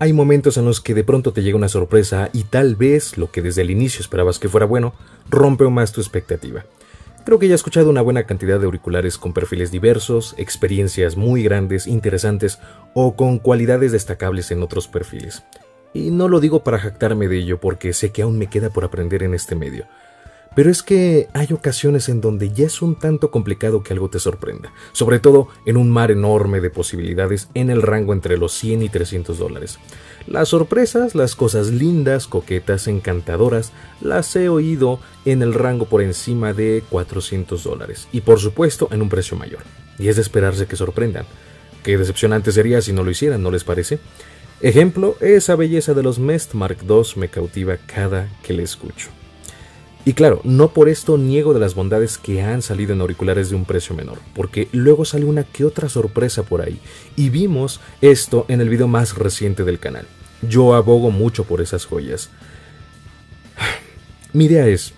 Hay momentos en los que de pronto te llega una sorpresa y tal vez lo que desde el inicio esperabas que fuera bueno rompe más tu expectativa. Creo que ya he escuchado una buena cantidad de auriculares con perfiles diversos, experiencias muy grandes, interesantes o con cualidades destacables en otros perfiles. Y no lo digo para jactarme de ello porque sé que aún me queda por aprender en este medio. Pero es que hay ocasiones en donde ya es un tanto complicado que algo te sorprenda, sobre todo en un mar enorme de posibilidades en el rango entre los 100 y 300 dólares. Las sorpresas, las cosas lindas, coquetas, encantadoras, las he oído en el rango por encima de 400 dólares y por supuesto en un precio mayor. Y es de esperarse que sorprendan. Qué decepcionante sería si no lo hicieran, ¿no les parece? Ejemplo, esa belleza de los Mest Mark II me cautiva cada que le escucho. Y claro, no por esto niego de las bondades que han salido en auriculares de un precio menor, porque luego sale una que otra sorpresa por ahí, y vimos esto en el video más reciente del canal. Yo abogo mucho por esas joyas. Mi idea es,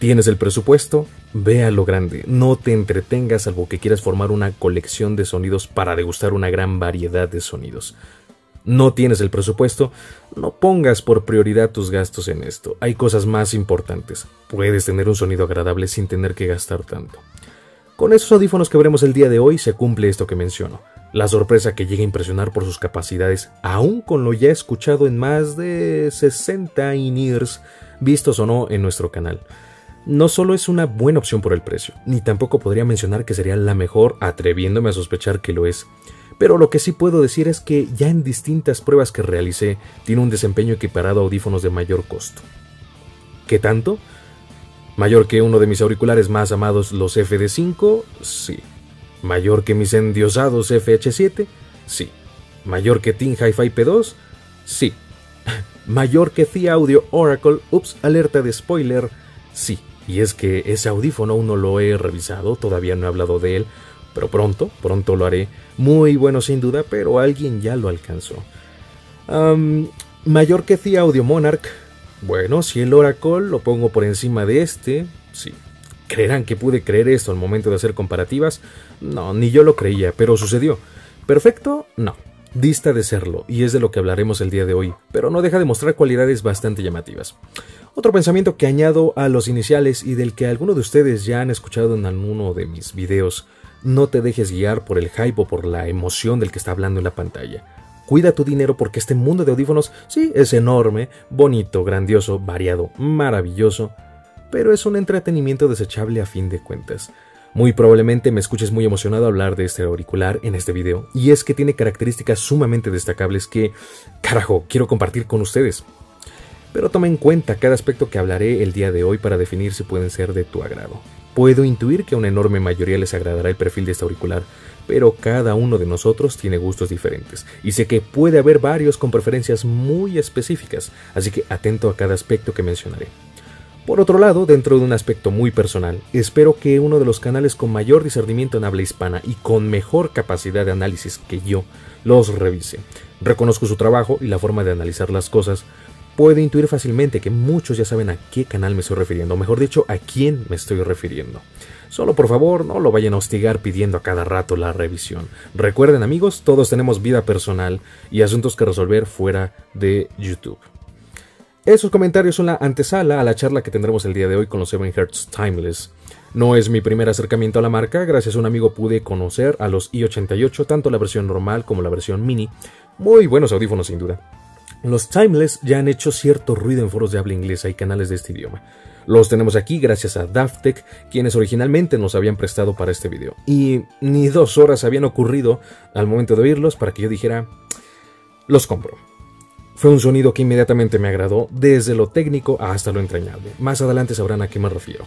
tienes el presupuesto, ve a lo grande, no te entretengas salvo que quieras formar una colección de sonidos para degustar una gran variedad de sonidos no tienes el presupuesto, no pongas por prioridad tus gastos en esto. Hay cosas más importantes. Puedes tener un sonido agradable sin tener que gastar tanto. Con esos audífonos que veremos el día de hoy se cumple esto que menciono. La sorpresa que llega a impresionar por sus capacidades, aún con lo ya escuchado en más de 60 in-ears vistos o no en nuestro canal. No solo es una buena opción por el precio, ni tampoco podría mencionar que sería la mejor atreviéndome a sospechar que lo es pero lo que sí puedo decir es que ya en distintas pruebas que realicé tiene un desempeño equiparado a audífonos de mayor costo. ¿Qué tanto? ¿Mayor que uno de mis auriculares más amados, los FD5? Sí. ¿Mayor que mis endiosados FH7? Sí. ¿Mayor que Team Hi-Fi P2? Sí. ¿Mayor que The Audio Oracle? Ups, alerta de spoiler. Sí. Y es que ese audífono aún no lo he revisado, todavía no he hablado de él, pero pronto, pronto lo haré. Muy bueno sin duda, pero alguien ya lo alcanzó. mayor que The Audio Monarch. Bueno, si el Oracle lo pongo por encima de este, sí. ¿Creerán que pude creer esto al momento de hacer comparativas? No, ni yo lo creía, pero sucedió. ¿Perfecto? No. Dista de serlo, y es de lo que hablaremos el día de hoy, pero no deja de mostrar cualidades bastante llamativas. Otro pensamiento que añado a los iniciales y del que algunos de ustedes ya han escuchado en alguno de mis videos no te dejes guiar por el hype o por la emoción del que está hablando en la pantalla. Cuida tu dinero porque este mundo de audífonos sí es enorme, bonito, grandioso, variado, maravilloso, pero es un entretenimiento desechable a fin de cuentas. Muy probablemente me escuches muy emocionado hablar de este auricular en este video, y es que tiene características sumamente destacables que, carajo, quiero compartir con ustedes. Pero toma en cuenta cada aspecto que hablaré el día de hoy para definir si pueden ser de tu agrado. Puedo intuir que a una enorme mayoría les agradará el perfil de este auricular, pero cada uno de nosotros tiene gustos diferentes, y sé que puede haber varios con preferencias muy específicas, así que atento a cada aspecto que mencionaré. Por otro lado, dentro de un aspecto muy personal, espero que uno de los canales con mayor discernimiento en habla hispana y con mejor capacidad de análisis que yo los revise. Reconozco su trabajo y la forma de analizar las cosas, puede intuir fácilmente que muchos ya saben a qué canal me estoy refiriendo, o mejor dicho, a quién me estoy refiriendo. Solo por favor no lo vayan a hostigar pidiendo a cada rato la revisión. Recuerden amigos, todos tenemos vida personal y asuntos que resolver fuera de YouTube. Esos comentarios son la antesala a la charla que tendremos el día de hoy con los 7 Hz Timeless. No es mi primer acercamiento a la marca, gracias a un amigo pude conocer a los i88, tanto la versión normal como la versión mini. Muy buenos audífonos sin duda. Los Timeless ya han hecho cierto ruido en foros de habla inglesa y canales de este idioma. Los tenemos aquí gracias a Daftec, quienes originalmente nos habían prestado para este video. Y ni dos horas habían ocurrido al momento de oírlos para que yo dijera, los compro. Fue un sonido que inmediatamente me agradó, desde lo técnico hasta lo entrañable. Más adelante sabrán a qué me refiero.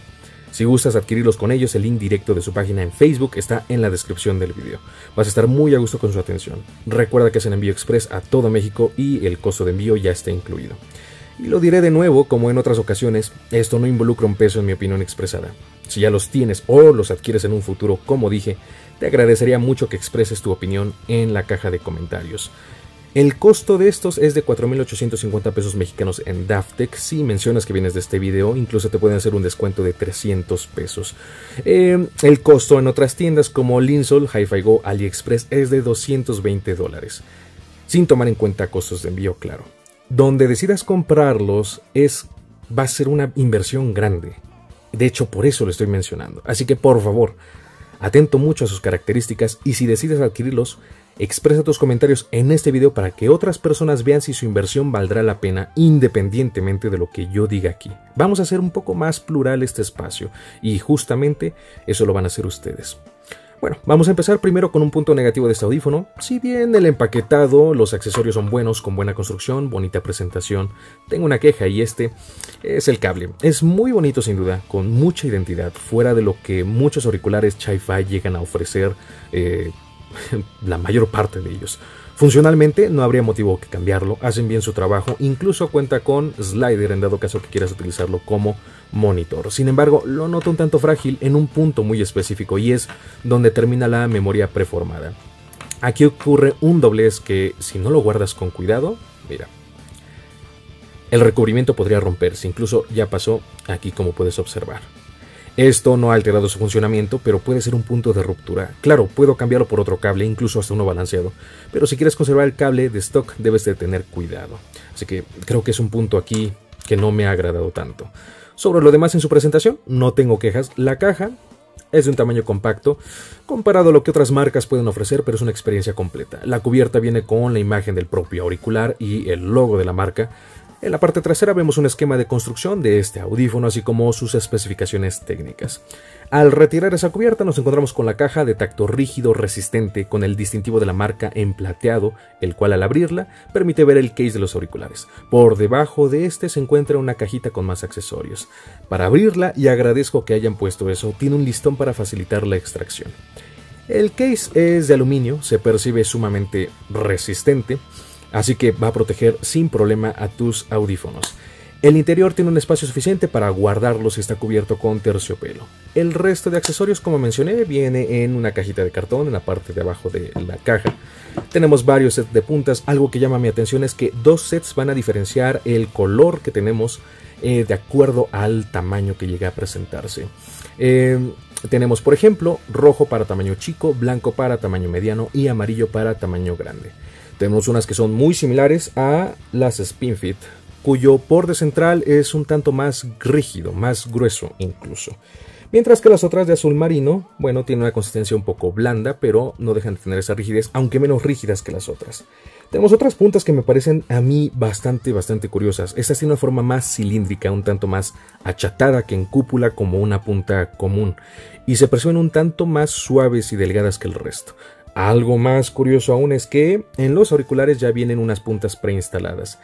Si gustas adquirirlos con ellos, el link directo de su página en Facebook está en la descripción del video. Vas a estar muy a gusto con su atención. Recuerda que es en envío express a todo México y el costo de envío ya está incluido. Y lo diré de nuevo, como en otras ocasiones, esto no involucra un peso en mi opinión expresada. Si ya los tienes o los adquieres en un futuro, como dije, te agradecería mucho que expreses tu opinión en la caja de comentarios. El costo de estos es de 4.850 pesos mexicanos en Daftec. Si mencionas que vienes de este video, incluso te pueden hacer un descuento de 300 pesos. Eh, el costo en otras tiendas como Linsol, HiFi Go, AliExpress es de 220 dólares. sin tomar en cuenta costos de envío, claro. Donde decidas comprarlos es va a ser una inversión grande. De hecho, por eso lo estoy mencionando. Así que por favor, atento mucho a sus características y si decides adquirirlos, expresa tus comentarios en este video para que otras personas vean si su inversión valdrá la pena independientemente de lo que yo diga aquí. Vamos a hacer un poco más plural este espacio y justamente eso lo van a hacer ustedes. Bueno, vamos a empezar primero con un punto negativo de este audífono. Si bien el empaquetado, los accesorios son buenos, con buena construcción, bonita presentación, tengo una queja y este es el cable. Es muy bonito sin duda, con mucha identidad, fuera de lo que muchos auriculares Chi-Fi llegan a ofrecer, eh, la mayor parte de ellos. Funcionalmente no habría motivo que cambiarlo, hacen bien su trabajo, incluso cuenta con slider en dado caso que quieras utilizarlo como monitor. Sin embargo, lo noto un tanto frágil en un punto muy específico y es donde termina la memoria preformada. Aquí ocurre un doblez que si no lo guardas con cuidado, mira, el recubrimiento podría romperse, incluso ya pasó aquí como puedes observar. Esto no ha alterado su funcionamiento, pero puede ser un punto de ruptura. Claro, puedo cambiarlo por otro cable, incluso hasta uno balanceado, pero si quieres conservar el cable de stock debes de tener cuidado. Así que creo que es un punto aquí que no me ha agradado tanto. Sobre lo demás en su presentación, no tengo quejas. La caja es de un tamaño compacto, comparado a lo que otras marcas pueden ofrecer, pero es una experiencia completa. La cubierta viene con la imagen del propio auricular y el logo de la marca, en la parte trasera vemos un esquema de construcción de este audífono, así como sus especificaciones técnicas. Al retirar esa cubierta nos encontramos con la caja de tacto rígido resistente con el distintivo de la marca en plateado, el cual al abrirla permite ver el case de los auriculares. Por debajo de este se encuentra una cajita con más accesorios. Para abrirla, y agradezco que hayan puesto eso, tiene un listón para facilitar la extracción. El case es de aluminio, se percibe sumamente resistente, así que va a proteger sin problema a tus audífonos. El interior tiene un espacio suficiente para guardarlos y está cubierto con terciopelo. El resto de accesorios, como mencioné, viene en una cajita de cartón en la parte de abajo de la caja. Tenemos varios sets de puntas. Algo que llama mi atención es que dos sets van a diferenciar el color que tenemos eh, de acuerdo al tamaño que llega a presentarse. Eh, tenemos, por ejemplo, rojo para tamaño chico, blanco para tamaño mediano y amarillo para tamaño grande. Tenemos unas que son muy similares a las SpinFit, cuyo borde central es un tanto más rígido, más grueso incluso. Mientras que las otras de azul marino, bueno, tienen una consistencia un poco blanda, pero no dejan de tener esa rigidez, aunque menos rígidas que las otras. Tenemos otras puntas que me parecen a mí bastante, bastante curiosas. Esta tiene una forma más cilíndrica, un tanto más achatada que en cúpula como una punta común, y se perciben un tanto más suaves y delgadas que el resto. Algo más curioso aún es que en los auriculares ya vienen unas puntas preinstaladas.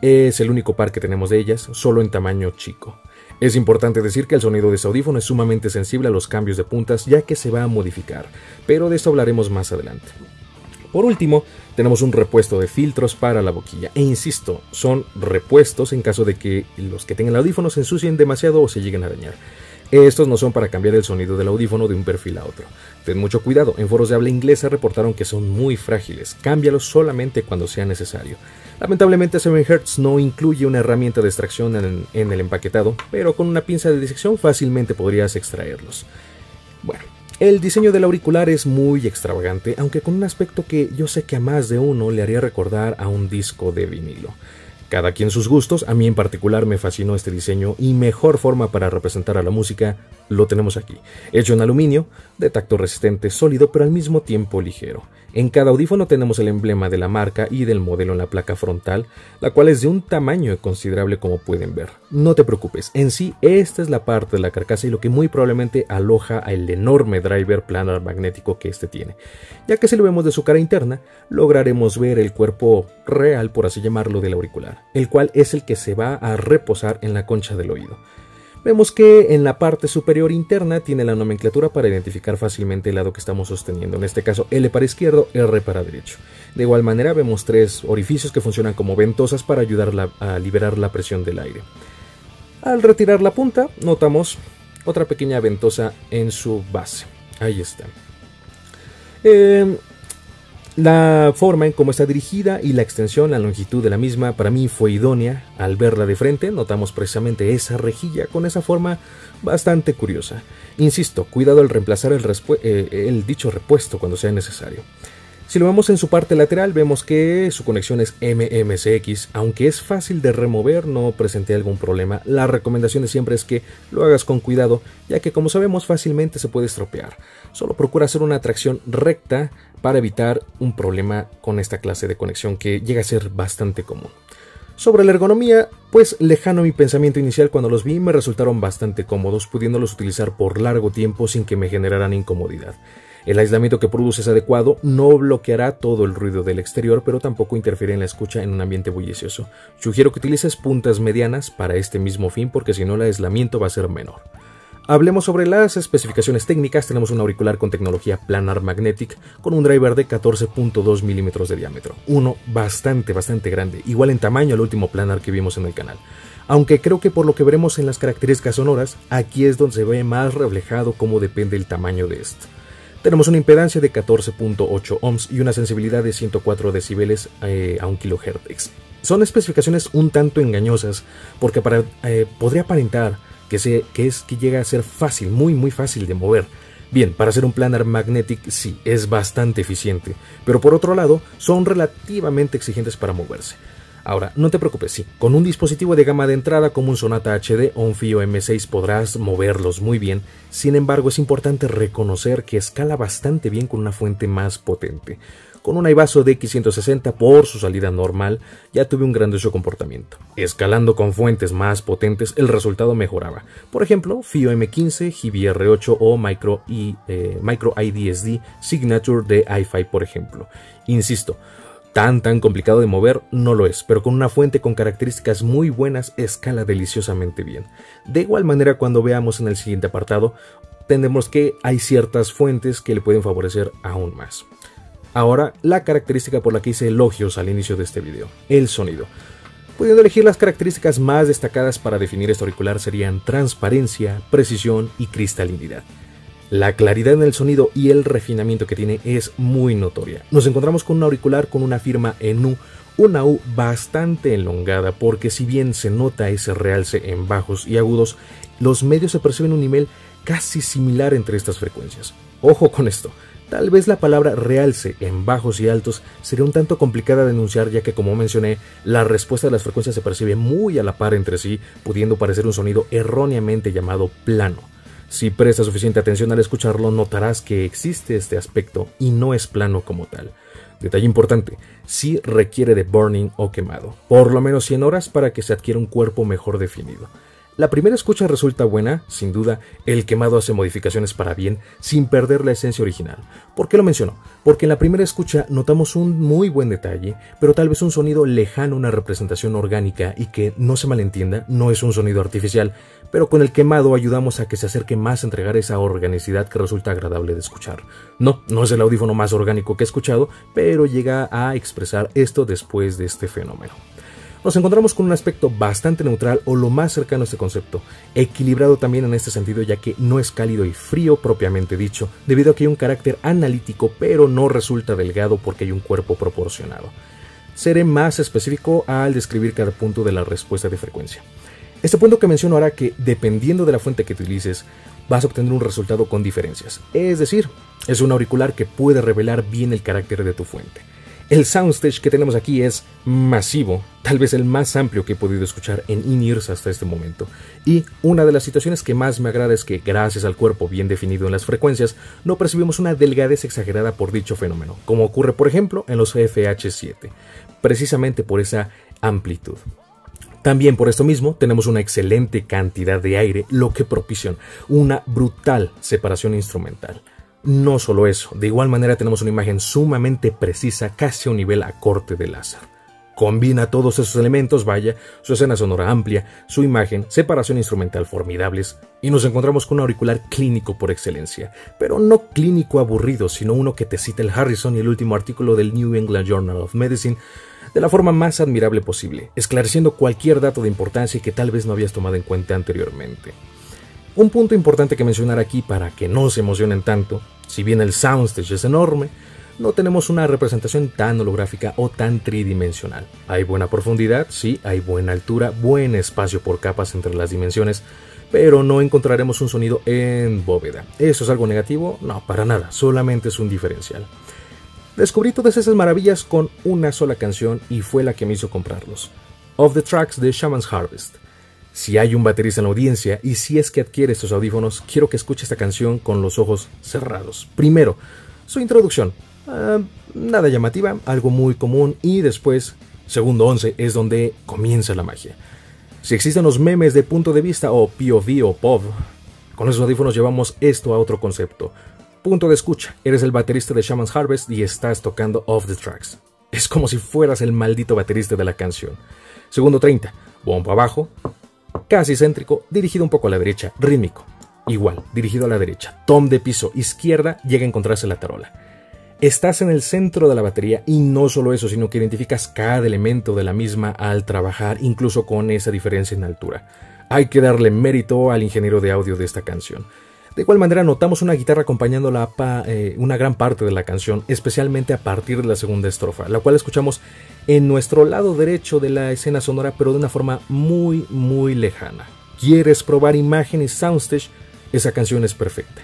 Es el único par que tenemos de ellas, solo en tamaño chico. Es importante decir que el sonido de este audífono es sumamente sensible a los cambios de puntas ya que se va a modificar, pero de esto hablaremos más adelante. Por último, tenemos un repuesto de filtros para la boquilla. E insisto, son repuestos en caso de que los que tengan el audífono se ensucien demasiado o se lleguen a dañar. Estos no son para cambiar el sonido del audífono de un perfil a otro. Ten mucho cuidado, en foros de habla inglesa reportaron que son muy frágiles, cámbialos solamente cuando sea necesario. Lamentablemente 7 Hz no incluye una herramienta de extracción en, en el empaquetado, pero con una pinza de disección fácilmente podrías extraerlos. Bueno, el diseño del auricular es muy extravagante, aunque con un aspecto que yo sé que a más de uno le haría recordar a un disco de vinilo. Cada quien sus gustos, a mí en particular me fascinó este diseño y mejor forma para representar a la música lo tenemos aquí, hecho en aluminio, de tacto resistente, sólido pero al mismo tiempo ligero. En cada audífono tenemos el emblema de la marca y del modelo en la placa frontal, la cual es de un tamaño considerable como pueden ver. No te preocupes, en sí esta es la parte de la carcasa y lo que muy probablemente aloja al enorme driver planar magnético que este tiene, ya que si lo vemos de su cara interna, lograremos ver el cuerpo real, por así llamarlo, del auricular, el cual es el que se va a reposar en la concha del oído. Vemos que en la parte superior interna tiene la nomenclatura para identificar fácilmente el lado que estamos sosteniendo, en este caso L para izquierdo, R para derecho. De igual manera vemos tres orificios que funcionan como ventosas para ayudar a liberar la presión del aire. Al retirar la punta notamos otra pequeña ventosa en su base. Ahí está. Eh, la forma en cómo está dirigida y la extensión, la longitud de la misma, para mí fue idónea. Al verla de frente, notamos precisamente esa rejilla con esa forma bastante curiosa. Insisto, cuidado al reemplazar el, eh, el dicho repuesto cuando sea necesario. Si lo vemos en su parte lateral, vemos que su conexión es MMCX, aunque es fácil de remover, no presenté algún problema. La recomendación de siempre es que lo hagas con cuidado, ya que como sabemos fácilmente se puede estropear. Solo procura hacer una tracción recta para evitar un problema con esta clase de conexión que llega a ser bastante común. Sobre la ergonomía, pues lejano mi pensamiento inicial cuando los vi me resultaron bastante cómodos, pudiéndolos utilizar por largo tiempo sin que me generaran incomodidad. El aislamiento que produce es adecuado, no bloqueará todo el ruido del exterior, pero tampoco interfiere en la escucha en un ambiente bullicioso. Sugiero que utilices puntas medianas para este mismo fin porque si no el aislamiento va a ser menor. Hablemos sobre las especificaciones técnicas. Tenemos un auricular con tecnología Planar Magnetic con un driver de 14.2 milímetros de diámetro. Uno bastante, bastante grande, igual en tamaño al último Planar que vimos en el canal. Aunque creo que por lo que veremos en las características sonoras, aquí es donde se ve más reflejado cómo depende el tamaño de esto. Tenemos una impedancia de 14.8 ohms y una sensibilidad de 104 decibeles eh, a 1 kHz. Son especificaciones un tanto engañosas porque para, eh, podría aparentar que, que es que llega a ser fácil, muy muy fácil de mover. Bien, para hacer un planar magnetic sí, es bastante eficiente, pero por otro lado son relativamente exigentes para moverse. Ahora, no te preocupes, sí, con un dispositivo de gama de entrada como un Sonata HD o un FIO M6 podrás moverlos muy bien, sin embargo es importante reconocer que escala bastante bien con una fuente más potente. Con un iVaso DX160 por su salida normal ya tuve un grandioso comportamiento. Escalando con fuentes más potentes el resultado mejoraba. Por ejemplo, FIO M15, GBR8 o Micro, eh, Micro IDSD Signature de iFi por ejemplo. Insisto, Tan tan complicado de mover no lo es, pero con una fuente con características muy buenas escala deliciosamente bien. De igual manera cuando veamos en el siguiente apartado, tendremos que hay ciertas fuentes que le pueden favorecer aún más. Ahora, la característica por la que hice elogios al inicio de este video, el sonido. Pudiendo elegir las características más destacadas para definir este auricular serían transparencia, precisión y cristalinidad. La claridad en el sonido y el refinamiento que tiene es muy notoria. Nos encontramos con un auricular con una firma en U, una U bastante elongada porque si bien se nota ese realce en bajos y agudos, los medios se perciben un nivel casi similar entre estas frecuencias. Ojo con esto, tal vez la palabra realce en bajos y altos sería un tanto complicada de enunciar ya que como mencioné, la respuesta de las frecuencias se percibe muy a la par entre sí, pudiendo parecer un sonido erróneamente llamado plano. Si prestas suficiente atención al escucharlo, notarás que existe este aspecto y no es plano como tal. Detalle importante, sí requiere de burning o quemado, por lo menos 100 horas para que se adquiera un cuerpo mejor definido. La primera escucha resulta buena, sin duda, el quemado hace modificaciones para bien sin perder la esencia original. ¿Por qué lo menciono? Porque en la primera escucha notamos un muy buen detalle, pero tal vez un sonido lejano una representación orgánica y que, no se malentienda, no es un sonido artificial, pero con el quemado ayudamos a que se acerque más a entregar esa organicidad que resulta agradable de escuchar. No, no es el audífono más orgánico que he escuchado, pero llega a expresar esto después de este fenómeno nos encontramos con un aspecto bastante neutral o lo más cercano a este concepto, equilibrado también en este sentido ya que no es cálido y frío propiamente dicho, debido a que hay un carácter analítico pero no resulta delgado porque hay un cuerpo proporcionado. Seré más específico al describir cada punto de la respuesta de frecuencia. Este punto que menciono hará que, dependiendo de la fuente que utilices, vas a obtener un resultado con diferencias. Es decir, es un auricular que puede revelar bien el carácter de tu fuente. El soundstage que tenemos aquí es masivo, tal vez el más amplio que he podido escuchar en in-ears hasta este momento. Y una de las situaciones que más me agrada es que, gracias al cuerpo bien definido en las frecuencias, no percibimos una delgadez exagerada por dicho fenómeno, como ocurre por ejemplo en los FH7, precisamente por esa amplitud. También por esto mismo tenemos una excelente cantidad de aire, lo que propicia una brutal separación instrumental. No solo eso, de igual manera tenemos una imagen sumamente precisa, casi a un nivel a corte de láser. Combina todos esos elementos, vaya, su escena sonora amplia, su imagen, separación instrumental formidables, y nos encontramos con un auricular clínico por excelencia, pero no clínico aburrido, sino uno que te cita el Harrison y el último artículo del New England Journal of Medicine de la forma más admirable posible, esclareciendo cualquier dato de importancia que tal vez no habías tomado en cuenta anteriormente. Un punto importante que mencionar aquí para que no se emocionen tanto, si bien el soundstage es enorme, no tenemos una representación tan holográfica o tan tridimensional. Hay buena profundidad, sí, hay buena altura, buen espacio por capas entre las dimensiones, pero no encontraremos un sonido en bóveda. ¿Eso es algo negativo? No, para nada, solamente es un diferencial. Descubrí todas esas maravillas con una sola canción y fue la que me hizo comprarlos. Of the Tracks de Shaman's Harvest. Si hay un baterista en la audiencia y si es que adquiere estos audífonos, quiero que escuche esta canción con los ojos cerrados. Primero, su introducción. Ah, nada llamativa, algo muy común y después, segundo 11, es donde comienza la magia. Si existen los memes de punto de vista o POV o POV, con esos audífonos llevamos esto a otro concepto. Punto de escucha, eres el baterista de Shaman's Harvest y estás tocando off the tracks. Es como si fueras el maldito baterista de la canción. Segundo 30, bombo abajo, casi céntrico, dirigido un poco a la derecha, rítmico. Igual, dirigido a la derecha. Tom de piso izquierda llega a encontrarse la tarola. Estás en el centro de la batería y no solo eso, sino que identificas cada elemento de la misma al trabajar, incluso con esa diferencia en altura. Hay que darle mérito al ingeniero de audio de esta canción. De igual manera notamos una guitarra acompañando la eh, una gran parte de la canción, especialmente a partir de la segunda estrofa, la cual escuchamos en nuestro lado derecho de la escena sonora, pero de una forma muy, muy lejana. ¿Quieres probar imagen y soundstage? Esa canción es perfecta.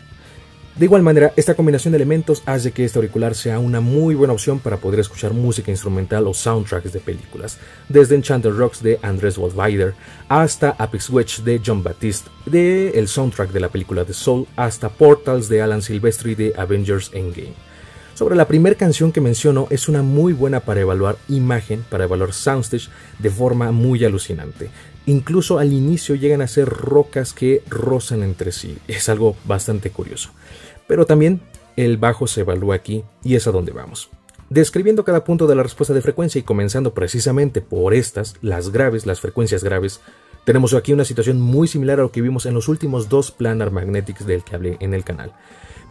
De igual manera, esta combinación de elementos hace que este auricular sea una muy buena opción para poder escuchar música instrumental o soundtracks de películas, desde Enchanted Rocks de Andrés Waldweider hasta Apex Witch de John Baptiste, de el soundtrack de la película The Soul hasta Portals de Alan Silvestri de Avengers Endgame. Sobre la primera canción que menciono es una muy buena para evaluar imagen, para evaluar soundstage de forma muy alucinante. Incluso al inicio llegan a ser rocas que rozan entre sí. Es algo bastante curioso. Pero también el bajo se evalúa aquí y es a donde vamos. Describiendo cada punto de la respuesta de frecuencia y comenzando precisamente por estas, las graves, las frecuencias graves, tenemos aquí una situación muy similar a lo que vimos en los últimos dos planar magnetics del que hablé en el canal,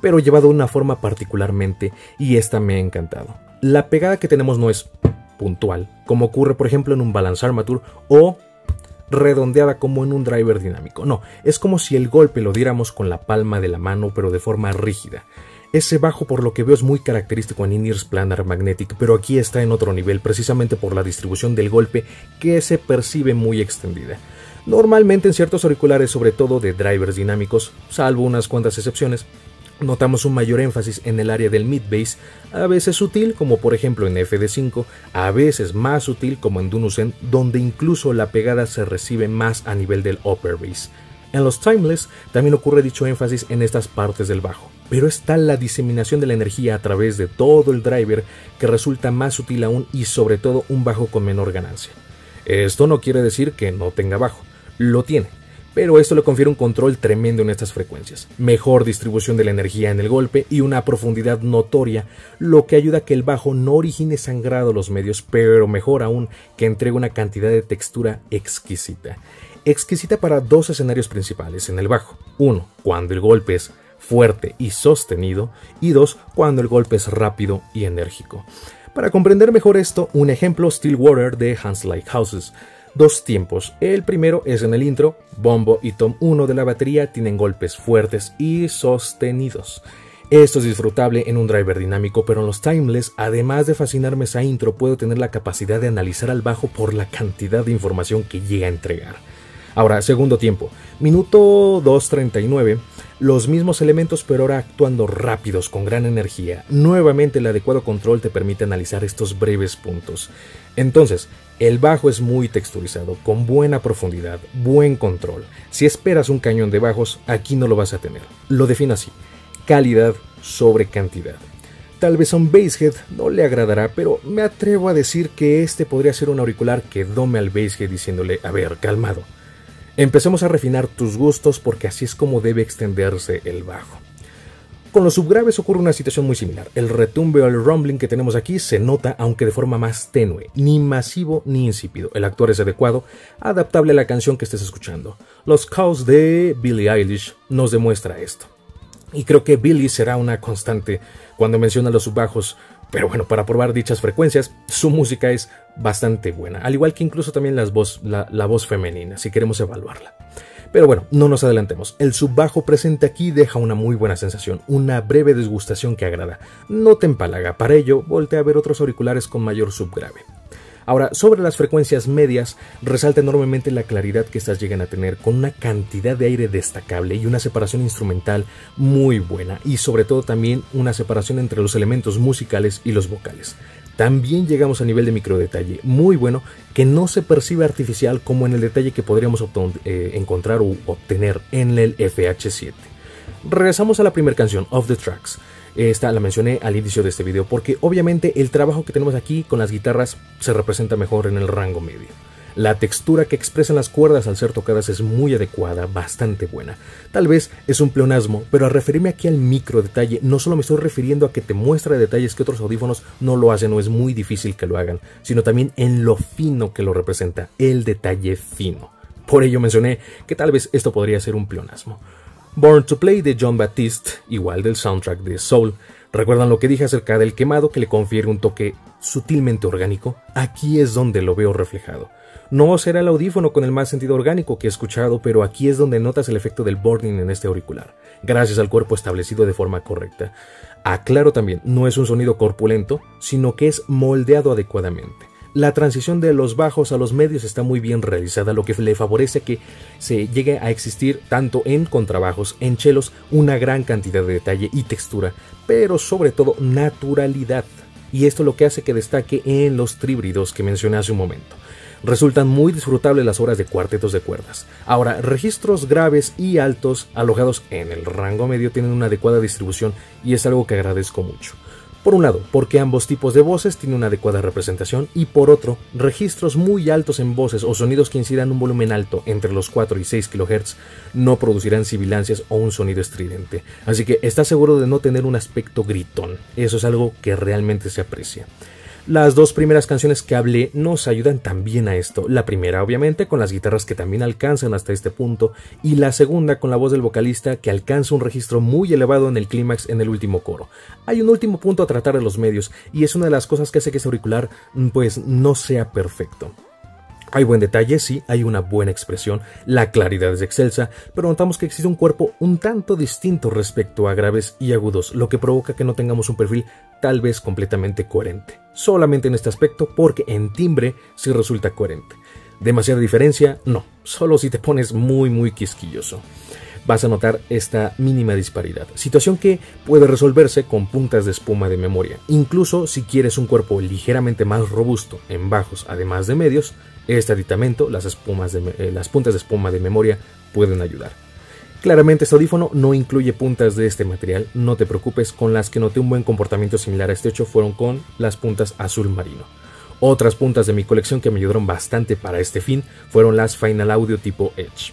pero llevado de una forma particularmente y esta me ha encantado. La pegada que tenemos no es puntual, como ocurre por ejemplo en un balance armature o redondeada como en un driver dinámico. No, es como si el golpe lo diéramos con la palma de la mano pero de forma rígida. Ese bajo por lo que veo es muy característico en in Planar Magnetic, pero aquí está en otro nivel precisamente por la distribución del golpe que se percibe muy extendida. Normalmente en ciertos auriculares, sobre todo de drivers dinámicos, salvo unas cuantas excepciones, Notamos un mayor énfasis en el área del mid bass, a veces sutil como por ejemplo en FD5, a veces más sutil como en Dunusen, donde incluso la pegada se recibe más a nivel del upper bass. En los timeless también ocurre dicho énfasis en estas partes del bajo, pero está la diseminación de la energía a través de todo el driver que resulta más sutil aún y sobre todo un bajo con menor ganancia. Esto no quiere decir que no tenga bajo, lo tiene, pero esto le confiere un control tremendo en estas frecuencias, mejor distribución de la energía en el golpe y una profundidad notoria, lo que ayuda a que el bajo no origine sangrado los medios, pero mejor aún que entregue una cantidad de textura exquisita. Exquisita para dos escenarios principales en el bajo. Uno, cuando el golpe es fuerte y sostenido, y dos, cuando el golpe es rápido y enérgico. Para comprender mejor esto, un ejemplo Stillwater de Hans Houses dos tiempos. El primero es en el intro, bombo y tom 1 de la batería tienen golpes fuertes y sostenidos. Esto es disfrutable en un driver dinámico, pero en los timeless, además de fascinarme esa intro, puedo tener la capacidad de analizar al bajo por la cantidad de información que llega a entregar. Ahora, segundo tiempo, minuto 2.39, los mismos elementos pero ahora actuando rápidos, con gran energía. Nuevamente el adecuado control te permite analizar estos breves puntos. Entonces, el bajo es muy texturizado, con buena profundidad, buen control. Si esperas un cañón de bajos, aquí no lo vas a tener. Lo defino así, calidad sobre cantidad. Tal vez a un basshead no le agradará, pero me atrevo a decir que este podría ser un auricular que dome al basshead diciéndole, a ver, calmado, Empecemos a refinar tus gustos porque así es como debe extenderse el bajo. Con los subgraves ocurre una situación muy similar. El retumbe o el rumbling que tenemos aquí se nota aunque de forma más tenue, ni masivo ni insípido. El actor es adecuado, adaptable a la canción que estés escuchando. Los Cows de Billie Eilish nos demuestra esto. Y creo que Billie será una constante cuando menciona los subbajos pero bueno, para probar dichas frecuencias, su música es bastante buena, al igual que incluso también la, la voz femenina, si queremos evaluarla. Pero bueno, no nos adelantemos. El subbajo presente aquí deja una muy buena sensación, una breve disgustación que agrada. No te empalaga, para ello voltea a ver otros auriculares con mayor subgrave. Ahora, sobre las frecuencias medias, resalta enormemente la claridad que estas llegan a tener, con una cantidad de aire destacable y una separación instrumental muy buena, y sobre todo también una separación entre los elementos musicales y los vocales. También llegamos a nivel de micro detalle muy bueno que no se percibe artificial como en el detalle que podríamos eh, encontrar o obtener en el FH7. Regresamos a la primera canción, Of the Tracks. Esta la mencioné al inicio de este video porque obviamente el trabajo que tenemos aquí con las guitarras se representa mejor en el rango medio. La textura que expresan las cuerdas al ser tocadas es muy adecuada, bastante buena. Tal vez es un pleonasmo, pero al referirme aquí al micro detalle, no solo me estoy refiriendo a que te muestra detalles que otros audífonos no lo hacen o es muy difícil que lo hagan, sino también en lo fino que lo representa, el detalle fino. Por ello mencioné que tal vez esto podría ser un pleonasmo. Born to Play de John Baptiste, igual del soundtrack de Soul. ¿Recuerdan lo que dije acerca del quemado que le confiere un toque sutilmente orgánico? Aquí es donde lo veo reflejado. No será el audífono con el más sentido orgánico que he escuchado, pero aquí es donde notas el efecto del boarding en este auricular, gracias al cuerpo establecido de forma correcta. Aclaro también, no es un sonido corpulento, sino que es moldeado adecuadamente. La transición de los bajos a los medios está muy bien realizada, lo que le favorece que se llegue a existir tanto en contrabajos, en chelos, una gran cantidad de detalle y textura, pero sobre todo naturalidad. Y esto lo que hace que destaque en los tríbridos que mencioné hace un momento resultan muy disfrutables las obras de cuartetos de cuerdas. Ahora, registros graves y altos alojados en el rango medio tienen una adecuada distribución y es algo que agradezco mucho. Por un lado, porque ambos tipos de voces tienen una adecuada representación y por otro, registros muy altos en voces o sonidos que incidan un volumen alto entre los 4 y 6 kHz no producirán sibilancias o un sonido estridente. Así que está seguro de no tener un aspecto gritón. Eso es algo que realmente se aprecia. Las dos primeras canciones que hablé nos ayudan también a esto. La primera, obviamente, con las guitarras que también alcanzan hasta este punto, y la segunda con la voz del vocalista que alcanza un registro muy elevado en el clímax en el último coro. Hay un último punto a tratar de los medios, y es una de las cosas que hace que ese auricular pues no sea perfecto. Hay buen detalle, sí, hay una buena expresión, la claridad es excelsa, pero notamos que existe un cuerpo un tanto distinto respecto a graves y agudos, lo que provoca que no tengamos un perfil tal vez completamente coherente. Solamente en este aspecto, porque en timbre sí resulta coherente. ¿Demasiada diferencia? No, solo si te pones muy muy quisquilloso vas a notar esta mínima disparidad. Situación que puede resolverse con puntas de espuma de memoria. Incluso si quieres un cuerpo ligeramente más robusto en bajos, además de medios, este aditamento, las, espumas eh, las puntas de espuma de memoria, pueden ayudar. Claramente este audífono no incluye puntas de este material, no te preocupes, con las que noté un buen comportamiento similar a este hecho fueron con las puntas azul marino. Otras puntas de mi colección que me ayudaron bastante para este fin fueron las Final Audio tipo Edge.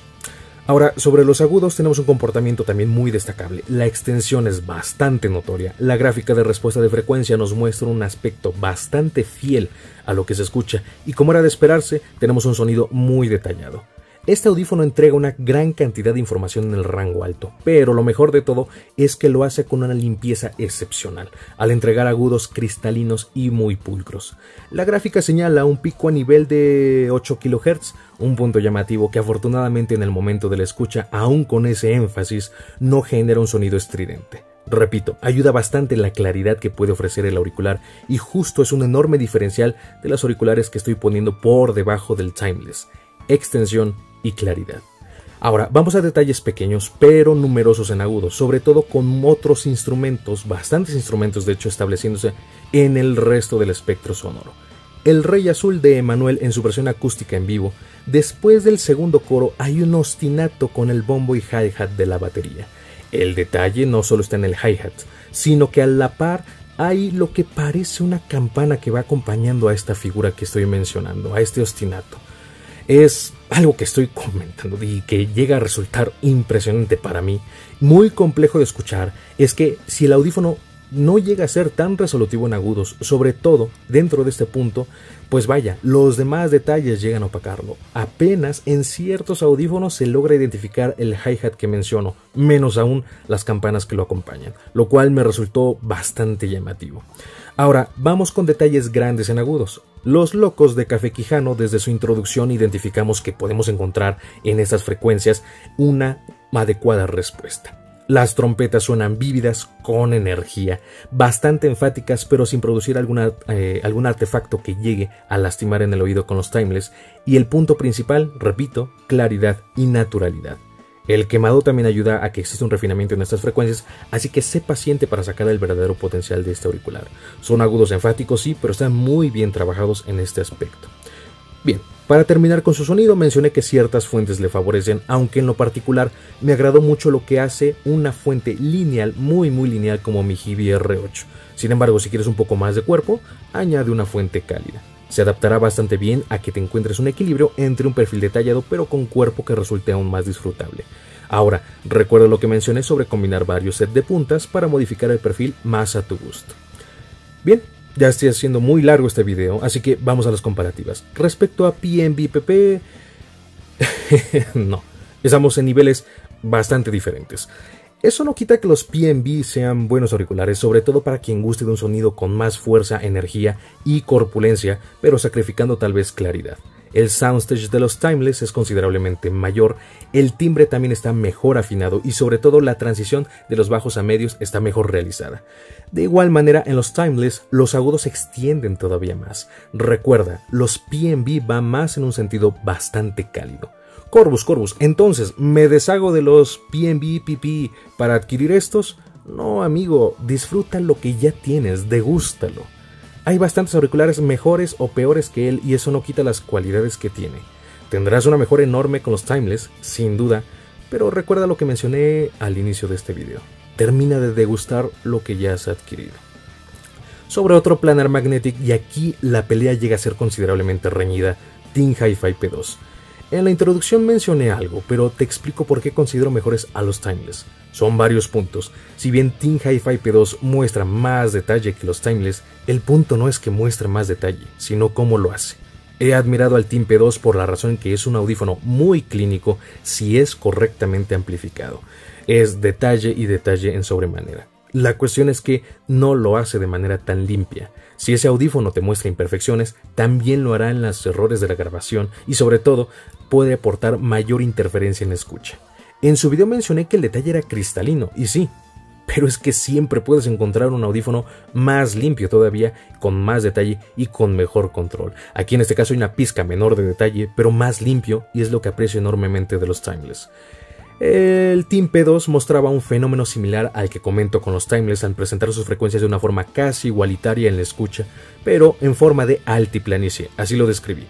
Ahora, sobre los agudos tenemos un comportamiento también muy destacable. La extensión es bastante notoria. La gráfica de respuesta de frecuencia nos muestra un aspecto bastante fiel a lo que se escucha y como era de esperarse, tenemos un sonido muy detallado. Este audífono entrega una gran cantidad de información en el rango alto, pero lo mejor de todo es que lo hace con una limpieza excepcional, al entregar agudos cristalinos y muy pulcros. La gráfica señala un pico a nivel de 8 kHz, un punto llamativo que afortunadamente en el momento de la escucha, aún con ese énfasis, no genera un sonido estridente. Repito, ayuda bastante la claridad que puede ofrecer el auricular y justo es un enorme diferencial de las auriculares que estoy poniendo por debajo del Timeless. Extensión y claridad. Ahora, vamos a detalles pequeños pero numerosos en agudos, sobre todo con otros instrumentos, bastantes instrumentos de hecho estableciéndose en el resto del espectro sonoro. El Rey Azul de Emanuel en su versión acústica en vivo, después del segundo coro hay un ostinato con el bombo y hi-hat de la batería. El detalle no solo está en el hi-hat, sino que a la par hay lo que parece una campana que va acompañando a esta figura que estoy mencionando, a este ostinato es algo que estoy comentando y que llega a resultar impresionante para mí, muy complejo de escuchar, es que si el audífono no llega a ser tan resolutivo en agudos, sobre todo dentro de este punto, pues vaya, los demás detalles llegan a opacarlo. Apenas en ciertos audífonos se logra identificar el hi-hat que menciono, menos aún las campanas que lo acompañan, lo cual me resultó bastante llamativo. Ahora, vamos con detalles grandes en agudos. Los locos de Café Quijano, desde su introducción identificamos que podemos encontrar en estas frecuencias una adecuada respuesta. Las trompetas suenan vívidas con energía, bastante enfáticas pero sin producir eh, algún artefacto que llegue a lastimar en el oído con los timeless. Y el punto principal, repito, claridad y naturalidad. El quemado también ayuda a que exista un refinamiento en estas frecuencias, así que sé paciente para sacar el verdadero potencial de este auricular. Son agudos enfáticos, sí, pero están muy bien trabajados en este aspecto. Bien, para terminar con su sonido mencioné que ciertas fuentes le favorecen, aunque en lo particular me agradó mucho lo que hace una fuente lineal, muy muy lineal como mi Hibi R8. Sin embargo, si quieres un poco más de cuerpo, añade una fuente cálida. Se adaptará bastante bien a que te encuentres un equilibrio entre un perfil detallado pero con cuerpo que resulte aún más disfrutable. Ahora, recuerda lo que mencioné sobre combinar varios sets de puntas para modificar el perfil más a tu gusto. Bien, ya estoy haciendo muy largo este video, así que vamos a las comparativas. Respecto a PNB-PP, no, estamos en niveles bastante diferentes. Eso no quita que los PNB sean buenos auriculares, sobre todo para quien guste de un sonido con más fuerza, energía y corpulencia, pero sacrificando tal vez claridad. El soundstage de los Timeless es considerablemente mayor, el timbre también está mejor afinado y sobre todo la transición de los bajos a medios está mejor realizada. De igual manera, en los Timeless los agudos se extienden todavía más. Recuerda, los PNB van más en un sentido bastante cálido. Corvus, Corvus, entonces, ¿me deshago de los PNB PP para adquirir estos? No, amigo, disfruta lo que ya tienes, degústalo. Hay bastantes auriculares mejores o peores que él y eso no quita las cualidades que tiene. Tendrás una mejora enorme con los Timeless, sin duda, pero recuerda lo que mencioné al inicio de este video. Termina de degustar lo que ya has adquirido. Sobre otro Planar Magnetic, y aquí la pelea llega a ser considerablemente reñida, Team Hi-Fi P2. En la introducción mencioné algo, pero te explico por qué considero mejores a los Timeless. Son varios puntos. Si bien Team Hi-Fi P2 muestra más detalle que los Timeless, el punto no es que muestre más detalle, sino cómo lo hace. He admirado al Team P2 por la razón que es un audífono muy clínico si es correctamente amplificado. Es detalle y detalle en sobremanera. La cuestión es que no lo hace de manera tan limpia. Si ese audífono te muestra imperfecciones, también lo hará en los errores de la grabación y sobre todo puede aportar mayor interferencia en la escucha. En su video mencioné que el detalle era cristalino, y sí, pero es que siempre puedes encontrar un audífono más limpio todavía, con más detalle y con mejor control. Aquí en este caso hay una pizca menor de detalle, pero más limpio, y es lo que aprecio enormemente de los Timeless. El Team P2 mostraba un fenómeno similar al que comento con los Timeless al presentar sus frecuencias de una forma casi igualitaria en la escucha, pero en forma de altiplanicie, así lo describí.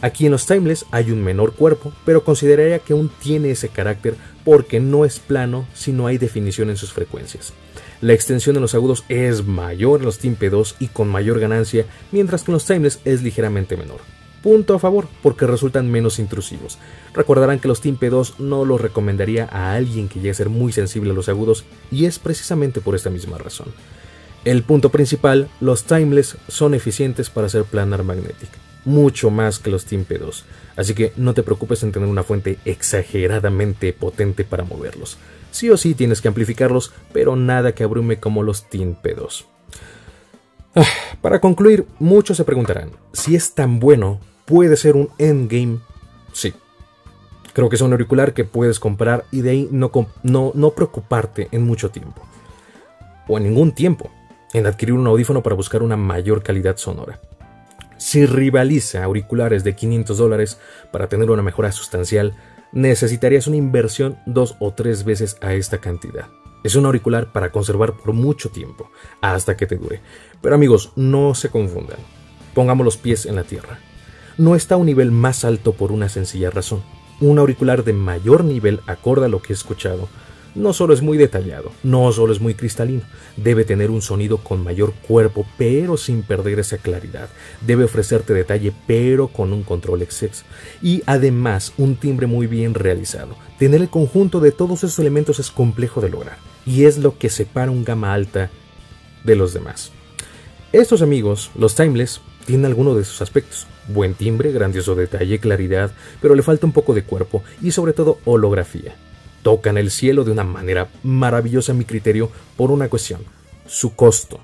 Aquí en los Timeless hay un menor cuerpo, pero consideraría que aún tiene ese carácter porque no es plano si no hay definición en sus frecuencias. La extensión de los agudos es mayor en los Team P2 y con mayor ganancia, mientras que en los Timeless es ligeramente menor. Punto a favor, porque resultan menos intrusivos. Recordarán que los Team P2 no los recomendaría a alguien que llegue a ser muy sensible a los agudos, y es precisamente por esta misma razón. El punto principal, los Timeless son eficientes para hacer planar magnetic, mucho más que los Team P2, así que no te preocupes en tener una fuente exageradamente potente para moverlos. Sí o sí tienes que amplificarlos, pero nada que abrume como los Team P2. Para concluir, muchos se preguntarán, si es tan bueno, ¿puede ser un endgame? Sí. Creo que es un auricular que puedes comprar y de ahí no preocuparte en mucho tiempo. O en ningún tiempo en adquirir un audífono para buscar una mayor calidad sonora. Si rivaliza auriculares de 500 dólares para tener una mejora sustancial, necesitarías una inversión dos o tres veces a esta cantidad. Es un auricular para conservar por mucho tiempo, hasta que te dure. Pero amigos, no se confundan. Pongamos los pies en la tierra. No está a un nivel más alto por una sencilla razón. Un auricular de mayor nivel, acorde a lo que he escuchado, no solo es muy detallado, no solo es muy cristalino, debe tener un sonido con mayor cuerpo, pero sin perder esa claridad. Debe ofrecerte detalle, pero con un control exceso. Y además, un timbre muy bien realizado. Tener el conjunto de todos esos elementos es complejo de lograr, y es lo que separa un gama alta de los demás. Estos amigos, los Timeless, tienen algunos de sus aspectos. Buen timbre, grandioso detalle, claridad, pero le falta un poco de cuerpo y sobre todo holografía tocan el cielo de una manera maravillosa a mi criterio por una cuestión, su costo.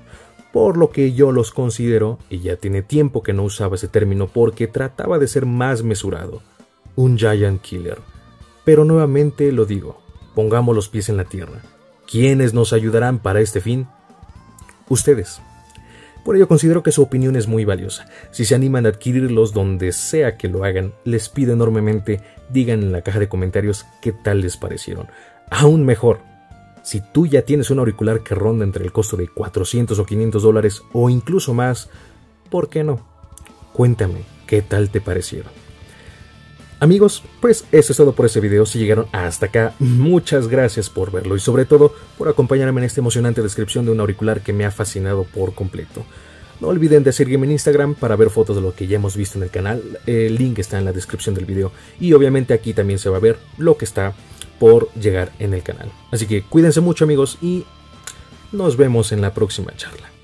Por lo que yo los considero, y ya tiene tiempo que no usaba ese término porque trataba de ser más mesurado, un giant killer. Pero nuevamente lo digo, pongamos los pies en la tierra. ¿Quiénes nos ayudarán para este fin? Ustedes. Por ello considero que su opinión es muy valiosa. Si se animan a adquirirlos donde sea que lo hagan, les pido enormemente digan en la caja de comentarios qué tal les parecieron. Aún mejor, si tú ya tienes un auricular que ronda entre el costo de 400 o 500 dólares o incluso más, ¿por qué no? Cuéntame qué tal te parecieron. Amigos, pues eso es todo por este video. Si llegaron hasta acá, muchas gracias por verlo y sobre todo por acompañarme en esta emocionante descripción de un auricular que me ha fascinado por completo. No olviden de seguirme en Instagram para ver fotos de lo que ya hemos visto en el canal. El link está en la descripción del video y obviamente aquí también se va a ver lo que está por llegar en el canal. Así que cuídense mucho amigos y nos vemos en la próxima charla.